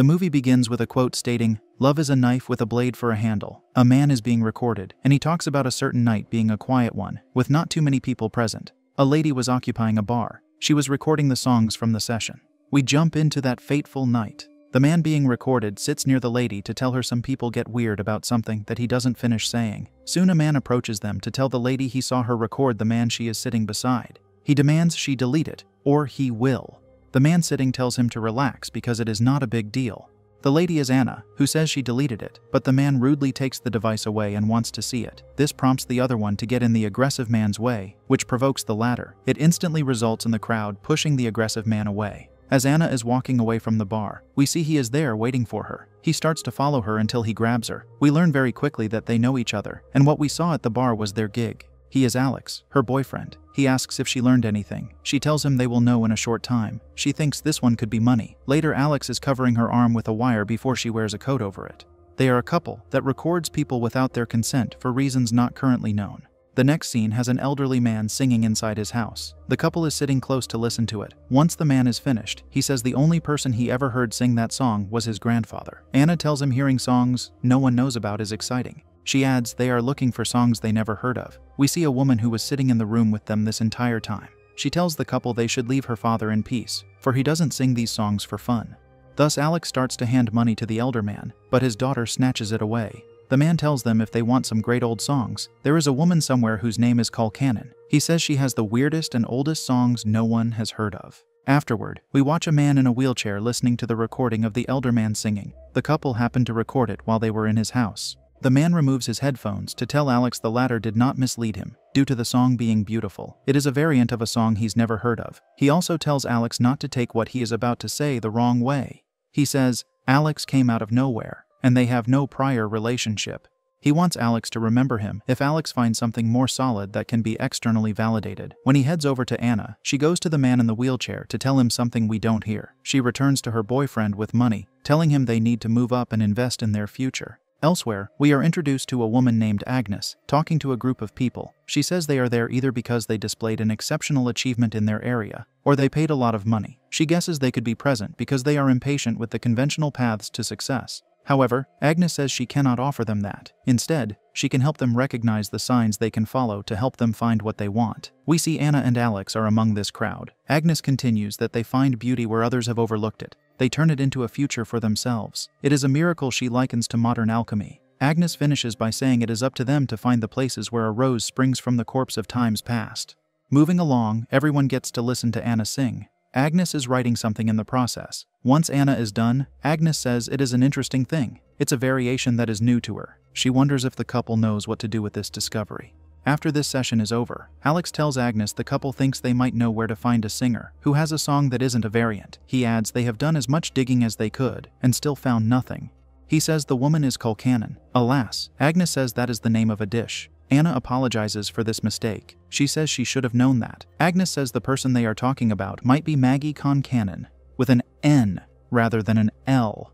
The movie begins with a quote stating, Love is a knife with a blade for a handle. A man is being recorded, and he talks about a certain night being a quiet one, with not too many people present. A lady was occupying a bar. She was recording the songs from the session. We jump into that fateful night. The man being recorded sits near the lady to tell her some people get weird about something that he doesn't finish saying. Soon a man approaches them to tell the lady he saw her record the man she is sitting beside. He demands she delete it, or he will. The man sitting tells him to relax because it is not a big deal. The lady is Anna, who says she deleted it, but the man rudely takes the device away and wants to see it. This prompts the other one to get in the aggressive man's way, which provokes the latter. It instantly results in the crowd pushing the aggressive man away. As Anna is walking away from the bar, we see he is there waiting for her. He starts to follow her until he grabs her. We learn very quickly that they know each other, and what we saw at the bar was their gig. He is Alex, her boyfriend. He asks if she learned anything. She tells him they will know in a short time. She thinks this one could be money. Later, Alex is covering her arm with a wire before she wears a coat over it. They are a couple that records people without their consent for reasons not currently known. The next scene has an elderly man singing inside his house. The couple is sitting close to listen to it. Once the man is finished, he says the only person he ever heard sing that song was his grandfather. Anna tells him hearing songs no one knows about is exciting. She adds they are looking for songs they never heard of. We see a woman who was sitting in the room with them this entire time. She tells the couple they should leave her father in peace, for he doesn't sing these songs for fun. Thus, Alex starts to hand money to the elder man, but his daughter snatches it away. The man tells them if they want some great old songs, there is a woman somewhere whose name is Colcannon. He says she has the weirdest and oldest songs no one has heard of. Afterward, we watch a man in a wheelchair listening to the recording of the elder man singing. The couple happened to record it while they were in his house. The man removes his headphones to tell Alex the latter did not mislead him, due to the song being beautiful. It is a variant of a song he's never heard of. He also tells Alex not to take what he is about to say the wrong way. He says, Alex came out of nowhere and they have no prior relationship. He wants Alex to remember him if Alex finds something more solid that can be externally validated. When he heads over to Anna, she goes to the man in the wheelchair to tell him something we don't hear. She returns to her boyfriend with money, telling him they need to move up and invest in their future. Elsewhere, we are introduced to a woman named Agnes, talking to a group of people. She says they are there either because they displayed an exceptional achievement in their area, or they paid a lot of money. She guesses they could be present because they are impatient with the conventional paths to success. However, Agnes says she cannot offer them that. Instead, she can help them recognize the signs they can follow to help them find what they want. We see Anna and Alex are among this crowd. Agnes continues that they find beauty where others have overlooked it. They turn it into a future for themselves. It is a miracle she likens to modern alchemy. Agnes finishes by saying it is up to them to find the places where a rose springs from the corpse of times past. Moving along, everyone gets to listen to Anna sing. Agnes is writing something in the process. Once Anna is done, Agnes says it is an interesting thing. It's a variation that is new to her. She wonders if the couple knows what to do with this discovery. After this session is over, Alex tells Agnes the couple thinks they might know where to find a singer who has a song that isn't a variant. He adds they have done as much digging as they could and still found nothing. He says the woman is Colcannon. Alas, Agnes says that is the name of a dish. Anna apologizes for this mistake. She says she should have known that. Agnes says the person they are talking about might be Maggie Concannon, with an N rather than an L.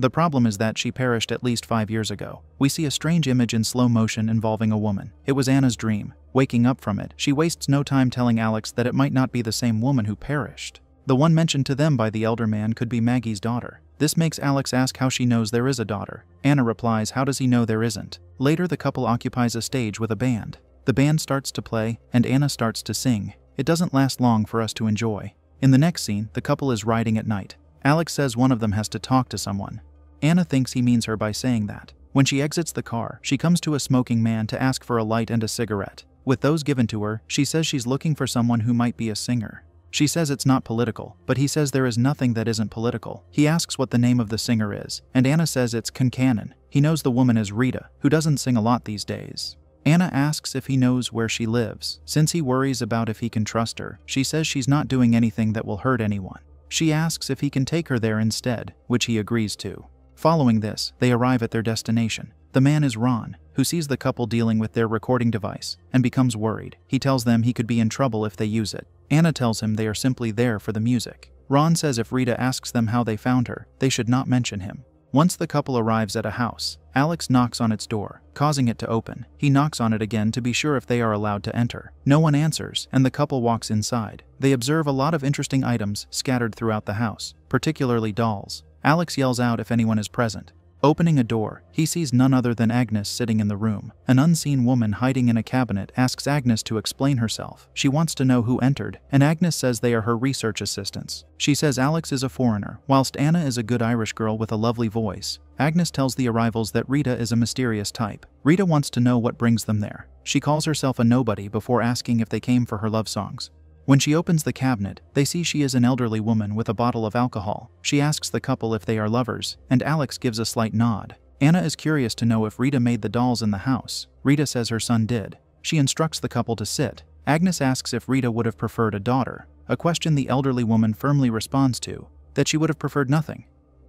The problem is that she perished at least five years ago. We see a strange image in slow motion involving a woman. It was Anna's dream. Waking up from it, she wastes no time telling Alex that it might not be the same woman who perished. The one mentioned to them by the elder man could be Maggie's daughter. This makes Alex ask how she knows there is a daughter. Anna replies, How does he know there isn't? Later, the couple occupies a stage with a band. The band starts to play, and Anna starts to sing. It doesn't last long for us to enjoy. In the next scene, the couple is riding at night. Alex says one of them has to talk to someone. Anna thinks he means her by saying that. When she exits the car, she comes to a smoking man to ask for a light and a cigarette. With those given to her, she says she's looking for someone who might be a singer. She says it's not political, but he says there is nothing that isn't political. He asks what the name of the singer is, and Anna says it's Concannon. He knows the woman is Rita, who doesn't sing a lot these days. Anna asks if he knows where she lives. Since he worries about if he can trust her, she says she's not doing anything that will hurt anyone. She asks if he can take her there instead, which he agrees to. Following this, they arrive at their destination. The man is Ron, who sees the couple dealing with their recording device and becomes worried. He tells them he could be in trouble if they use it. Anna tells him they are simply there for the music. Ron says if Rita asks them how they found her, they should not mention him. Once the couple arrives at a house, Alex knocks on its door, causing it to open. He knocks on it again to be sure if they are allowed to enter. No one answers, and the couple walks inside. They observe a lot of interesting items scattered throughout the house, particularly dolls. Alex yells out if anyone is present. Opening a door, he sees none other than Agnes sitting in the room. An unseen woman hiding in a cabinet asks Agnes to explain herself. She wants to know who entered, and Agnes says they are her research assistants. She says Alex is a foreigner, whilst Anna is a good Irish girl with a lovely voice. Agnes tells the arrivals that Rita is a mysterious type. Rita wants to know what brings them there. She calls herself a nobody before asking if they came for her love songs. When she opens the cabinet, they see she is an elderly woman with a bottle of alcohol. She asks the couple if they are lovers, and Alex gives a slight nod. Anna is curious to know if Rita made the dolls in the house. Rita says her son did. She instructs the couple to sit. Agnes asks if Rita would have preferred a daughter, a question the elderly woman firmly responds to, that she would have preferred nothing.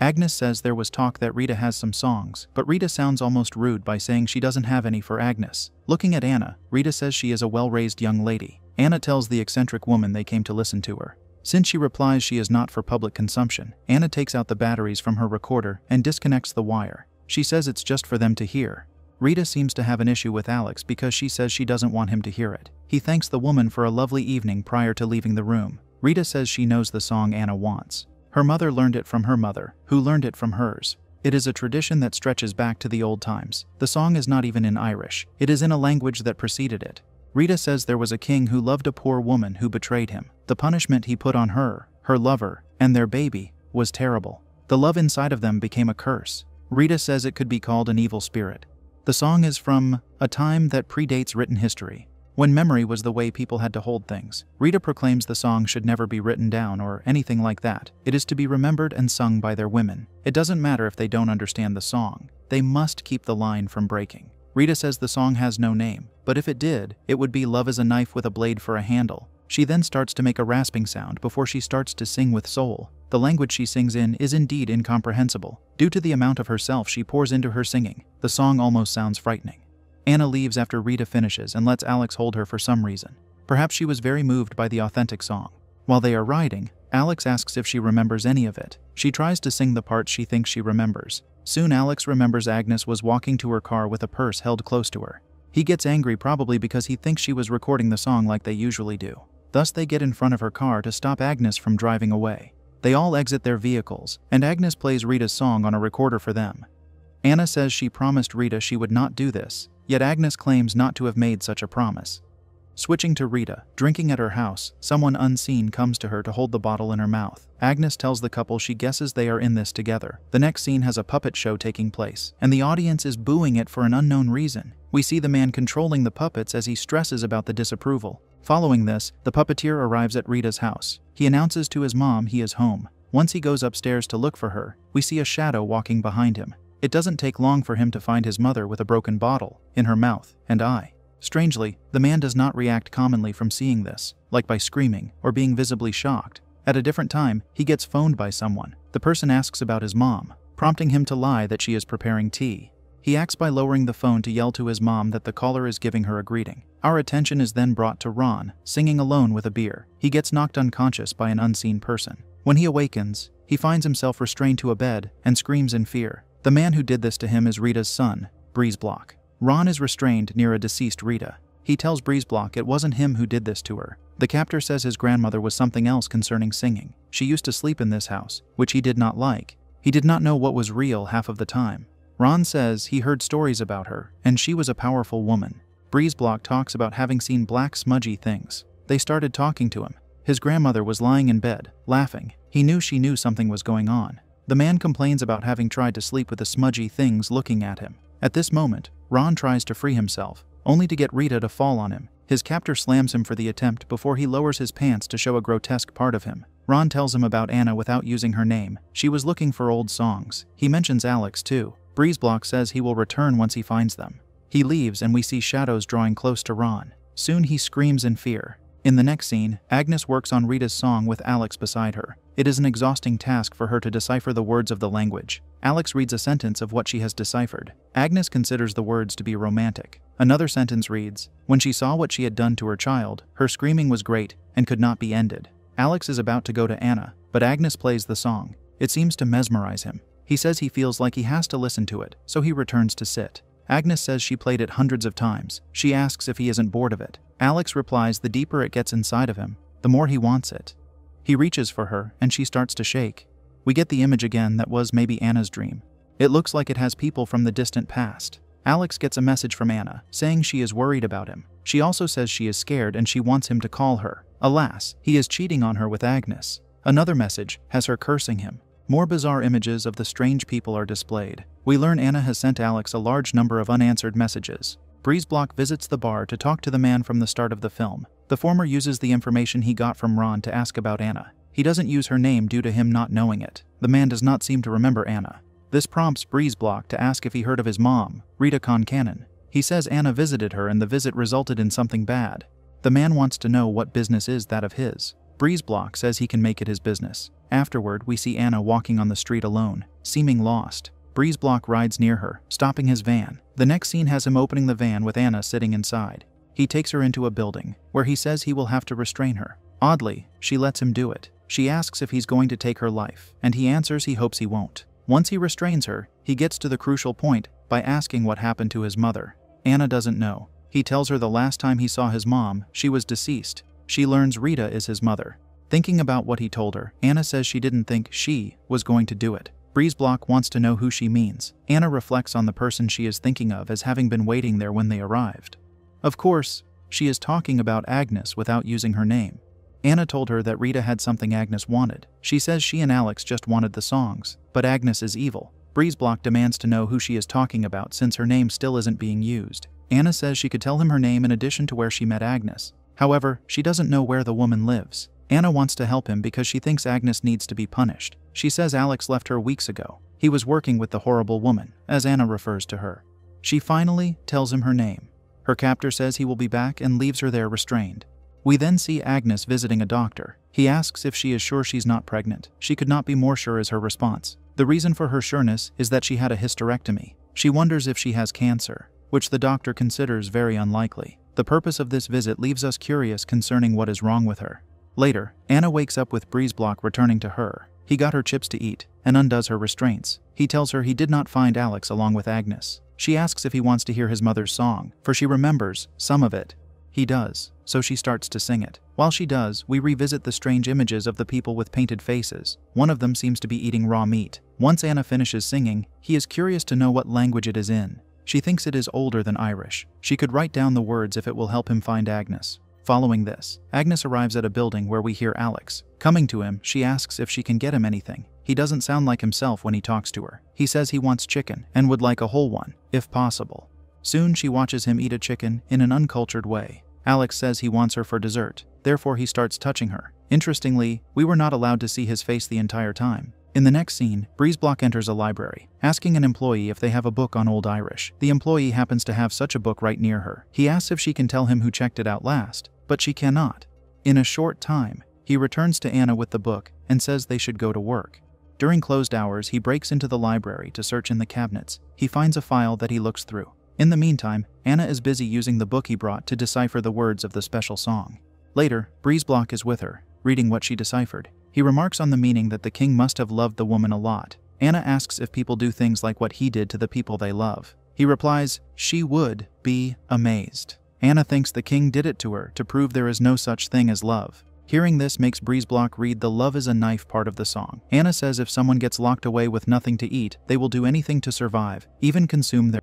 Agnes says there was talk that Rita has some songs, but Rita sounds almost rude by saying she doesn't have any for Agnes. Looking at Anna, Rita says she is a well raised young lady. Anna tells the eccentric woman they came to listen to her. Since she replies she is not for public consumption, Anna takes out the batteries from her recorder and disconnects the wire. She says it's just for them to hear. Rita seems to have an issue with Alex because she says she doesn't want him to hear it. He thanks the woman for a lovely evening prior to leaving the room. Rita says she knows the song Anna wants. Her mother learned it from her mother, who learned it from hers. It is a tradition that stretches back to the old times. The song is not even in Irish, it is in a language that preceded it. Rita says there was a king who loved a poor woman who betrayed him. The punishment he put on her, her lover, and their baby was terrible. The love inside of them became a curse. Rita says it could be called an evil spirit. The song is from a time that predates written history, when memory was the way people had to hold things. Rita proclaims the song should never be written down or anything like that. It is to be remembered and sung by their women. It doesn't matter if they don't understand the song, they must keep the line from breaking. Rita says the song has no name, but if it did, it would be Love is a Knife with a Blade for a Handle. She then starts to make a rasping sound before she starts to sing with soul. The language she sings in is indeed incomprehensible. Due to the amount of herself she pours into her singing, the song almost sounds frightening. Anna leaves after Rita finishes and lets Alex hold her for some reason. Perhaps she was very moved by the authentic song. While they are riding, Alex asks if she remembers any of it. She tries to sing the parts she thinks she remembers. Soon Alex remembers Agnes was walking to her car with a purse held close to her. He gets angry probably because he thinks she was recording the song like they usually do. Thus, they get in front of her car to stop Agnes from driving away. They all exit their vehicles, and Agnes plays Rita's song on a recorder for them. Anna says she promised Rita she would not do this, yet Agnes claims not to have made such a promise. Switching to Rita, drinking at her house, someone unseen comes to her to hold the bottle in her mouth. Agnes tells the couple she guesses they are in this together. The next scene has a puppet show taking place, and the audience is booing it for an unknown reason. We see the man controlling the puppets as he stresses about the disapproval. Following this, the puppeteer arrives at Rita's house. He announces to his mom he is home. Once he goes upstairs to look for her, we see a shadow walking behind him. It doesn't take long for him to find his mother with a broken bottle in her mouth and eye. Strangely, the man does not react commonly from seeing this, like by screaming or being visibly shocked. At a different time, he gets phoned by someone. The person asks about his mom, prompting him to lie that she is preparing tea. He acts by lowering the phone to yell to his mom that the caller is giving her a greeting. Our attention is then brought to Ron, singing alone with a beer. He gets knocked unconscious by an unseen person. When he awakens, he finds himself restrained to a bed and screams in fear. The man who did this to him is Rita's son, Breezeblock. Ron is restrained near a deceased Rita. He tells Breezeblock it wasn't him who did this to her. The captor says his grandmother was something else concerning singing. She used to sleep in this house, which he did not like. He did not know what was real half of the time. Ron says he heard stories about her, and she was a powerful woman. Breezeblock talks about having seen black smudgy things. They started talking to him. His grandmother was lying in bed, laughing. He knew she knew something was going on. The man complains about having tried to sleep with the smudgy things looking at him. At this moment, Ron tries to free himself, only to get Rita to fall on him. His captor slams him for the attempt before he lowers his pants to show a grotesque part of him. Ron tells him about Anna without using her name. She was looking for old songs. He mentions Alex, too. Breezeblock says he will return once he finds them. He leaves and we see shadows drawing close to Ron. Soon he screams in fear. In the next scene, Agnes works on Rita's song with Alex beside her. It is an exhausting task for her to decipher the words of the language. Alex reads a sentence of what she has deciphered. Agnes considers the words to be romantic. Another sentence reads When she saw what she had done to her child, her screaming was great and could not be ended. Alex is about to go to Anna, but Agnes plays the song. It seems to mesmerize him. He says he feels like he has to listen to it, so he returns to sit. Agnes says she played it hundreds of times. She asks if he isn't bored of it. Alex replies the deeper it gets inside of him, the more he wants it. He reaches for her, and she starts to shake. We get the image again that was maybe Anna's dream. It looks like it has people from the distant past. Alex gets a message from Anna, saying she is worried about him. She also says she is scared and she wants him to call her. Alas, he is cheating on her with Agnes. Another message has her cursing him. More bizarre images of the strange people are displayed. We learn Anna has sent Alex a large number of unanswered messages. Breezeblock visits the bar to talk to the man from the start of the film. The former uses the information he got from Ron to ask about Anna. He doesn't use her name due to him not knowing it. The man does not seem to remember Anna. This prompts Breezeblock to ask if he heard of his mom, Rita Concannon. He says Anna visited her and the visit resulted in something bad. The man wants to know what business is that of his. Breezeblock says he can make it his business. Afterward, we see Anna walking on the street alone, seeming lost. Breezeblock rides near her, stopping his van. The next scene has him opening the van with Anna sitting inside. He takes her into a building, where he says he will have to restrain her. Oddly, she lets him do it. She asks if he's going to take her life, and he answers he hopes he won't. Once he restrains her, he gets to the crucial point by asking what happened to his mother. Anna doesn't know. He tells her the last time he saw his mom, she was deceased. She learns Rita is his mother. Thinking about what he told her, Anna says she didn't think she was going to do it. Breezeblock wants to know who she means. Anna reflects on the person she is thinking of as having been waiting there when they arrived. Of course, she is talking about Agnes without using her name. Anna told her that Rita had something Agnes wanted. She says she and Alex just wanted the songs, but Agnes is evil. Breezeblock demands to know who she is talking about since her name still isn't being used. Anna says she could tell him her name in addition to where she met Agnes. However, she doesn't know where the woman lives. Anna wants to help him because she thinks Agnes needs to be punished. She says Alex left her weeks ago. He was working with the horrible woman, as Anna refers to her. She finally tells him her name. Her captor says he will be back and leaves her there restrained. We then see Agnes visiting a doctor. He asks if she is sure she's not pregnant. She could not be more sure is her response. The reason for her sureness is that she had a hysterectomy. She wonders if she has cancer, which the doctor considers very unlikely. The purpose of this visit leaves us curious concerning what is wrong with her. Later, Anna wakes up with Breezeblock returning to her. He got her chips to eat and undoes her restraints. He tells her he did not find Alex along with Agnes. She asks if he wants to hear his mother's song, for she remembers some of it. He does, so she starts to sing it. While she does, we revisit the strange images of the people with painted faces. One of them seems to be eating raw meat. Once Anna finishes singing, he is curious to know what language it is in. She thinks it is older than Irish. She could write down the words if it will help him find Agnes. Following this, Agnes arrives at a building where we hear Alex. Coming to him, she asks if she can get him anything. He doesn't sound like himself when he talks to her. He says he wants chicken and would like a whole one, if possible. Soon she watches him eat a chicken in an uncultured way. Alex says he wants her for dessert, therefore he starts touching her. Interestingly, we were not allowed to see his face the entire time. In the next scene, Breezeblock enters a library, asking an employee if they have a book on Old Irish. The employee happens to have such a book right near her. He asks if she can tell him who checked it out last, but she cannot. In a short time, he returns to Anna with the book and says they should go to work. During closed hours, he breaks into the library to search in the cabinets. He finds a file that he looks through. In the meantime, Anna is busy using the book he brought to decipher the words of the special song. Later, Breezeblock is with her, reading what she deciphered. He remarks on the meaning that the king must have loved the woman a lot. Anna asks if people do things like what he did to the people they love. He replies, she would be amazed. Anna thinks the king did it to her to prove there is no such thing as love. Hearing this makes Breezeblock read the love is a knife part of the song. Anna says if someone gets locked away with nothing to eat, they will do anything to survive, even consume their.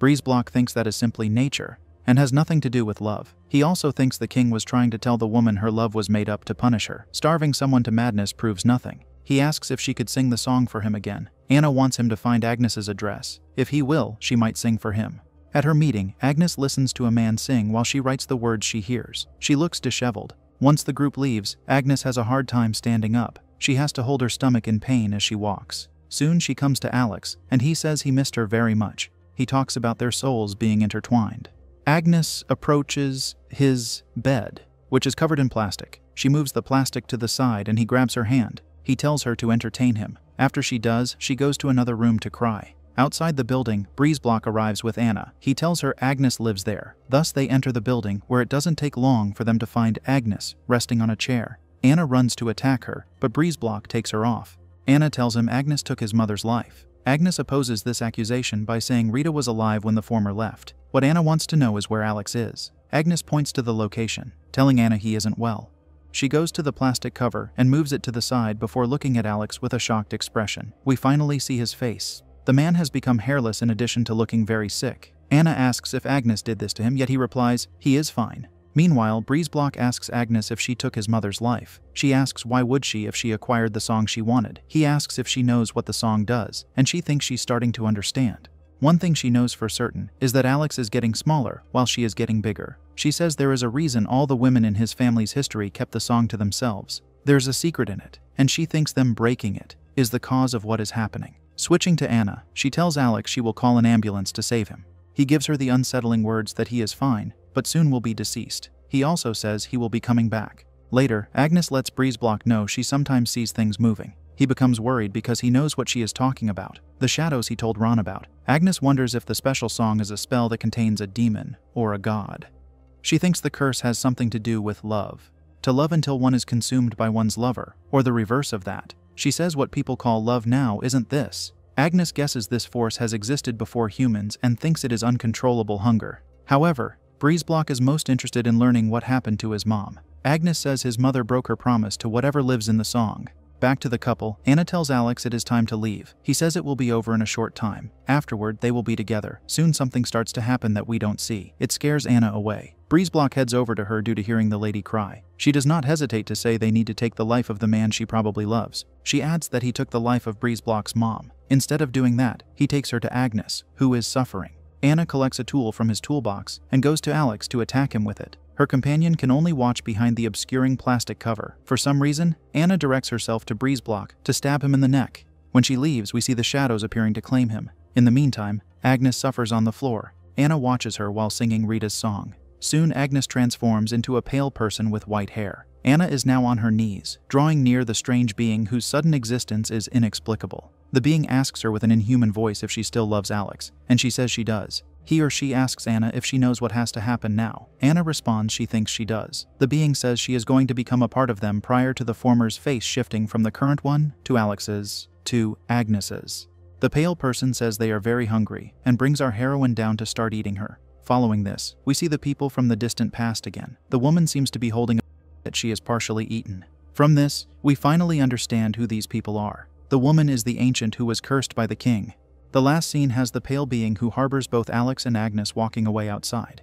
Breezeblock thinks that is simply nature and has nothing to do with love. He also thinks the king was trying to tell the woman her love was made up to punish her. Starving someone to madness proves nothing. He asks if she could sing the song for him again. Anna wants him to find Agnes's address. If he will, she might sing for him. At her meeting, Agnes listens to a man sing while she writes the words she hears. She looks disheveled. Once the group leaves, Agnes has a hard time standing up. She has to hold her stomach in pain as she walks. Soon she comes to Alex, and he says he missed her very much. He talks about their souls being intertwined. Agnes approaches his bed, which is covered in plastic. She moves the plastic to the side and he grabs her hand. He tells her to entertain him. After she does, she goes to another room to cry. Outside the building, Breezeblock arrives with Anna. He tells her Agnes lives there. Thus, they enter the building, where it doesn't take long for them to find Agnes resting on a chair. Anna runs to attack her, but Breezeblock takes her off. Anna tells him Agnes took his mother's life. Agnes opposes this accusation by saying Rita was alive when the former left. What Anna wants to know is where Alex is. Agnes points to the location, telling Anna he isn't well. She goes to the plastic cover and moves it to the side before looking at Alex with a shocked expression. We finally see his face. The man has become hairless in addition to looking very sick. Anna asks if Agnes did this to him, yet he replies, he is fine. Meanwhile, Breezeblock asks Agnes if she took his mother's life. She asks why would she if she acquired the song she wanted. He asks if she knows what the song does, and she thinks she's starting to understand. One thing she knows for certain is that Alex is getting smaller while she is getting bigger. She says there is a reason all the women in his family's history kept the song to themselves. There's a secret in it, and she thinks them breaking it is the cause of what is happening. Switching to Anna, she tells Alex she will call an ambulance to save him. He gives her the unsettling words that he is fine, but soon will be deceased. He also says he will be coming back. Later, Agnes lets Breezeblock know she sometimes sees things moving. He becomes worried because he knows what she is talking about, the shadows he told Ron about. Agnes wonders if the special song is a spell that contains a demon or a god. She thinks the curse has something to do with love. To love until one is consumed by one's lover, or the reverse of that. She says what people call love now isn't this. Agnes guesses this force has existed before humans and thinks it is uncontrollable hunger. However, Breezeblock is most interested in learning what happened to his mom. Agnes says his mother broke her promise to whatever lives in the song. Back to the couple, Anna tells Alex it is time to leave. He says it will be over in a short time. Afterward, they will be together. Soon something starts to happen that we don't see. It scares Anna away. Breezeblock heads over to her due to hearing the lady cry. She does not hesitate to say they need to take the life of the man she probably loves. She adds that he took the life of Breezeblock's mom. Instead of doing that, he takes her to Agnes, who is suffering. Anna collects a tool from his toolbox and goes to Alex to attack him with it. Her companion can only watch behind the obscuring plastic cover. For some reason, Anna directs herself to Breezeblock to stab him in the neck. When she leaves, we see the shadows appearing to claim him. In the meantime, Agnes suffers on the floor. Anna watches her while singing Rita's song. Soon, Agnes transforms into a pale person with white hair. Anna is now on her knees, drawing near the strange being whose sudden existence is inexplicable. The being asks her with an inhuman voice if she still loves Alex, and she says she does. He or she asks Anna if she knows what has to happen now. Anna responds she thinks she does. The being says she is going to become a part of them prior to the former's face shifting from the current one to Alex's to Agnes's. The pale person says they are very hungry and brings our heroine down to start eating her. Following this, we see the people from the distant past again. The woman seems to be holding a that she is partially eaten. From this, we finally understand who these people are. The woman is the ancient who was cursed by the king. The last scene has the pale being who harbors both Alex and Agnes walking away outside.